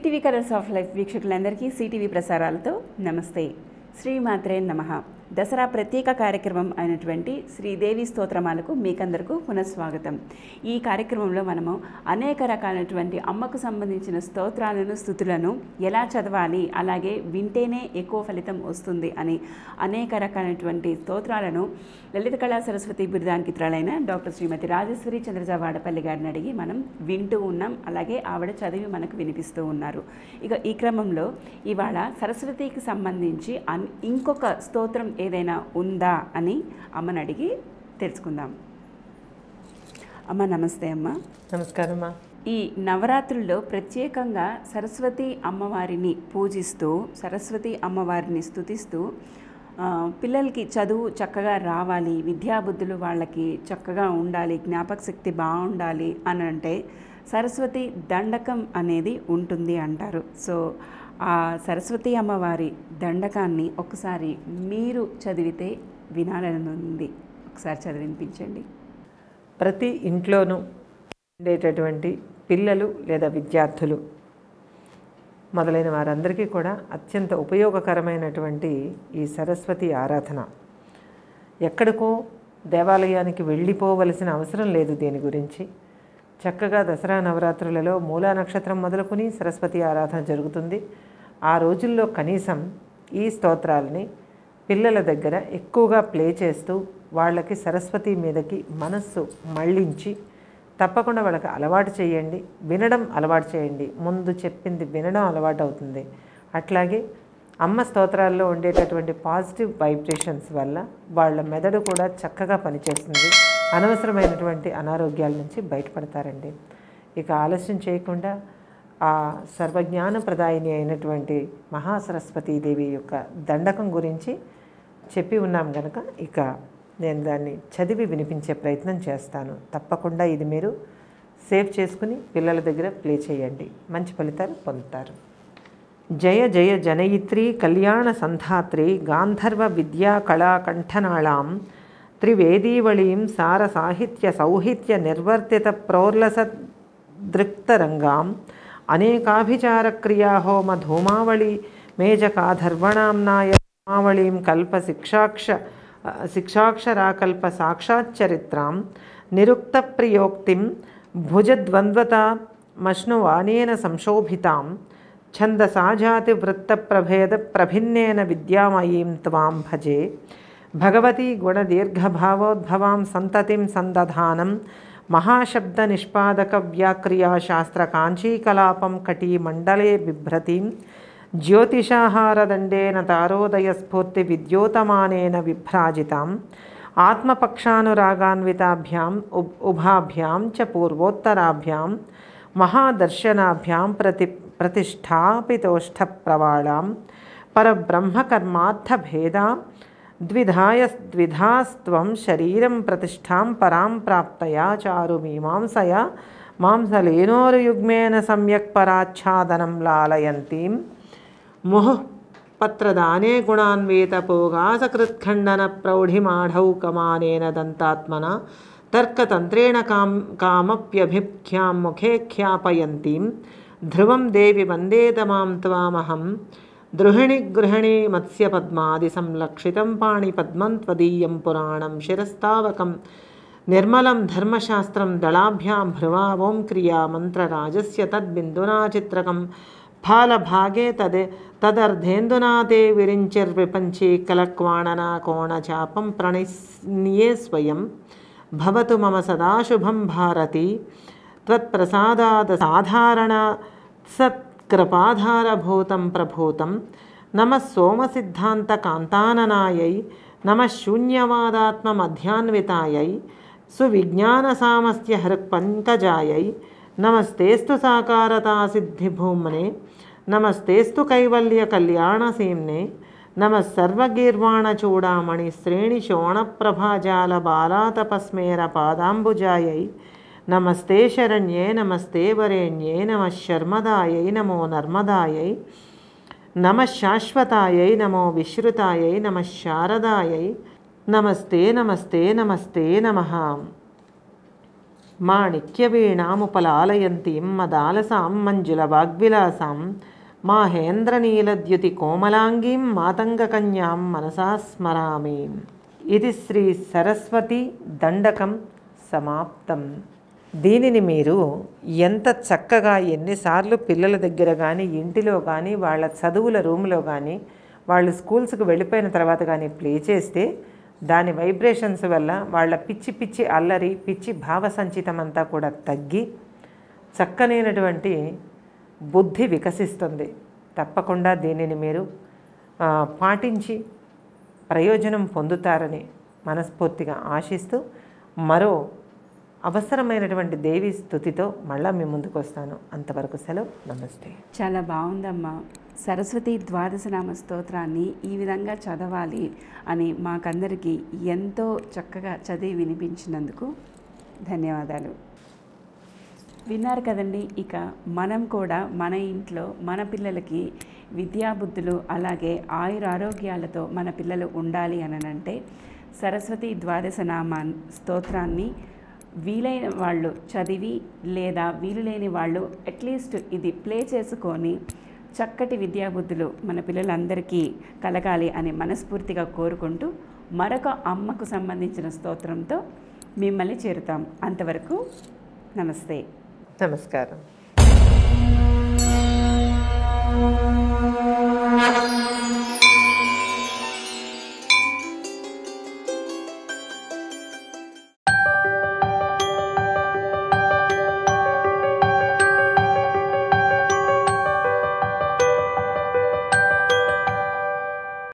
CTV colours of life వీక్షకులందరికీ CTV ప్రసారాలతో నమస్తే. శ్రీమాత్రే నమ. దసరా ప్రత్యేక కార్యక్రమం అయినటువంటి శ్రీదేవి స్తోత్రమాలకు మీకందరకు పునఃస్వాగతం. ఈ కార్యక్రమంలో మనము అనేక రకాలైనటువంటి అమ్మకు సంబంధించిన స్తోత్రాలను స్థుతులను ఎలా చదవాలి అలాగే వింటేనే ఎక్కువ ఫలితం వస్తుంది అని అనేక రకాలైనటువంటి స్తోత్రాలను లలిత కళా సరస్వతి బిరుదాంకితురాలైన డాక్టర్ శ్రీమతి రాజేశ్వరి చంద్రజా వాడపల్లి గారిని అడిగి మనం వింటూ ఉన్నాం అలాగే ఆవిడ చదివి మనకు వినిపిస్తూ ఉన్నారు. ఇక ఈ క్రమంలో ఇవాళ సరస్వతికి సంబంధించి అన్ ఇంకొక స్తోత్రం ఏదైనా ఉందా అని అమ్మని అడిగి తెలుసుకుందాం. అమ్మ నమస్తే అమ్మ. నమస్కారమ్మా ఈ నవరాత్రుల్లో ప్రత్యేకంగా సరస్వతి అమ్మవారిని పూజిస్తూ సరస్వతి అమ్మవారిని స్తుతిస్తూ ఆ, పిల్లలకి చదువు చక్కగా రావాలి విద్యాబుద్ధులు వాళ్ళకి చక్కగా ఉండాలి జ్ఞాపక శక్తి బాగుండాలి అని అంటే సరస్వతి దండకం అనేది ఉంటుంది అంటారు. సో ఆ సరస్వతి అమ్మవారి దండకాన్ని ఒకసారి మీరు చదివితే వినాలనుంది. ఒకసారి చదివినిపించండి ప్రతి ఇంట్లోనూ ఉండేటటువంటి పిల్లలు లేదా విద్యార్థులు మొదలైన వారందరికీ కూడా అత్యంత ఉపయోగకరమైనటువంటి ఈ సరస్వతి ఆరాధన. ఎక్కడికో దేవాలయానికి వెళ్ళిపోవలసిన అవసరం లేదు దీని గురించి. చక్కగా దసరా నవరాత్రులలో మూలా నక్షత్రం మొదలుకొని సరస్వతి ఆరాధన జరుగుతుంది. ఆ రోజుల్లో కనీసం ఈ స్తోత్రాలని పిల్లల దగ్గర ఎక్కువగా ప్లే చేస్తూ వాళ్ళకి సరస్వతి మీదకి మనస్సు మళ్ళించి తప్పకుండా వాళ్ళకి అలవాటు చేయండి వినడం అలవాటు చేయండి. ముందు చెప్పింది వినడం అలవాటు అవుతుంది. అట్లాగే అమ్మ స్తోత్రాల్లో ఉండేటటువంటి పాజిటివ్ వైబ్రేషన్స్ వల్ల వాళ్ళ మెదడు కూడా చక్కగా పనిచేస్తుంది. అనవసరమైనటువంటి అనారోగ్యాల నుంచి బయటపడతారండి. ఇక ఆలస్యం చేయకుండా ఆ సర్వజ్ఞాన ప్రదాయిని అయినటువంటి మహాసరస్వతీదేవి యొక్క దండకం గురించి చెప్పి ఉన్నాం కనుక ఇక నేను దాన్ని చదివి వినిపించే ప్రయత్నం చేస్తాను. తప్పకుండా ఇది మీరు సేవ్ చేసుకుని పిల్లల దగ్గర ప్లే చేయండి. మంచి ఫలితాలు పొందుతారు. జయ జయ జనయిత్రి కళ్యాణ సంధాత్రి గాంధర్వ విద్యా కళా కంఠనాళాం త్రివేదీవళీం సార సాహిత్య సౌహిత్య నిర్వర్తిత ప్రోర్లస దృక్తరంగాం अनेकाभिचारक्रियाहो मधूमावळी मेजकाधर्वणाम्नाय धूमावळीं कल्पशिक्षाक्ष, शिक्षाक्षराकल्पसाक्षाच्चरित्रां, निरुक्तप्रियोक्तिं संशोभिता मश्नुवानेन प्रभेद प्रभिन्न विद्यामयी तां भजे, भगवती गुणदीर्घभावोद्भवां सन्ततिं सन्दधानं महाशब्दनिष्पादकव्याक्रियाशास्त्रकाञ्चीकलापं कटीमण्डले बिभ्रतीं। ज्योतिषाहारदण्डेन तारोदयस्फूर्तिविद्योतमानेन विभ्राजिताम्। आत्मपक्षानुरागान्विताभ्याम् उब् उभाभ्यां च पूर्वोत्तराभ्यां महादर्शनाभ्यां प्रति प्रतिष्ठापितोष्ठप्रवाळां परब्रह्मकर्मार्थभेदां द्विधायस्त्विधास्त्वं शरीरं प्रतिष्ठां परां प्राप्तया चारुमीमांसया। मांसलेनोरुयुग्मेन सम्यक् पराच्छादनं लालयन्तीं। मुहुः, पत्रदाने गुणान्वेतपोगासकृत्खण्डनप्रौढिमाढौ कमानेन दन्तात्मना। तर्कतन्त्रेण काम, कामप्यभिख्यां मुखे ख्यापयन्तीं। ध्रुवं देवि वन्देतमां त्वामहं। द्रुहिणिगृहिणी मत्स्यपद्मादिसंलक्षितं पाणिपद्मं त्वदीयं पुराणं शिरस्तावकं निर्मलं धर्मशास्त्रं दलाभ्यां भ्रुवा वों क्रिया मन्त्रराजस्य तद्बिन्दुना चित्रकं फालभागे तद् तदर्धेन्दुना ते विरिञ्चिर्विपञ्चे कलक्वाणना कोणचापं प्रणिस्न्ये स्वयं भवतु मम सदाशुभं भारती त्वत्प्रसादाद् सत् कृपाधारभूतं प्रभूतं। नमः सोमसिद्धान्तकान्ताननायै नमः शून्यवादात्ममध्यान्वितायै सुविज्ञानसामस्य हृक्पङ्कजायै नमस्तेस्तु साकारतासिद्धिभूम्ने नमस्तेस्तु कैवल्यकल्याणसीम्ने नमः सर्वगीर्वाणचूडामणिश्रेणिशोणप्रभाजालबालातपस्मेरपादाम्बुजायै నమస్తే శరణ్యే నమస్తే వరేణ్యే నమ శర్మదాయై నమో నర్మదాయై నమ శాశ్వతాయై నమో విశ్రుతాయై నమ శారదాయై నమస్తే నమస్తే నమస్తే నమ. మాణిక్యవీణాముపలాలయంతీం మదాలసాం మంజుల వాగ్విలాసాం మాహేంద్రనీలద్యుతి కోమలాంగీం మాతంగకన్యాం మనసా స్మరామి. ఇది శ్రీ సరస్వతి దండకం సమాప్తం. దీనిని మీరు ఎంత చక్కగా ఎన్నిసార్లు పిల్లల దగ్గర కానీ ఇంటిలో కానీ వాళ్ళ చదువుల రూమ్లో కానీ వాళ్ళు స్కూల్స్కి వెళ్ళిపోయిన తర్వాత కానీ ప్లే చేస్తే దాని వైబ్రేషన్స్ వల్ల వాళ్ళ పిచ్చి పిచ్చి అల్లరి పిచ్చి భావ సంచితం అంతా కూడా తగ్గి చక్కనైనటువంటి బుద్ధి వికసిస్తుంది. తప్పకుండా దీనిని మీరు పాటించి ప్రయోజనం పొందుతారని మనస్ఫూర్తిగా ఆశిస్తూ మరో అవసరమైనటువంటి దేవి స్థుతితో మళ్ళా మీ ముందుకు వస్తాను. అంతవరకు సెలవు. నమస్తే. చాలా బాగుందమ్మా. సరస్వతి ద్వాదశనామ స్తోత్రాన్ని ఈ విధంగా చదవాలి అని మాకందరికీ ఎంతో చక్కగా చదివి వినిపించినందుకు ధన్యవాదాలు. విన్నారు కదండి ఇక మనం కూడా మన ఇంట్లో మన పిల్లలకి విద్యాబుద్ధులు అలాగే ఆయుర ఆరోగ్యాలతో మన పిల్లలు ఉండాలి అని అంటే సరస్వతి ద్వాదశనామ స్తోత్రాన్ని వీలైన వాళ్ళు చదివి లేదా వీలు లేని వాళ్ళు అట్లీస్ట్ ఇది ప్లే చేసుకొని చక్కటి విద్యాబుద్ధులు మన పిల్లలందరికీ కలగాలి అని మనస్ఫూర్తిగా కోరుకుంటూ మరొక అమ్మకు సంబంధించిన స్తోత్రంతో మిమ్మల్ని చేరుతాం. అంతవరకు నమస్తే. నమస్కారం.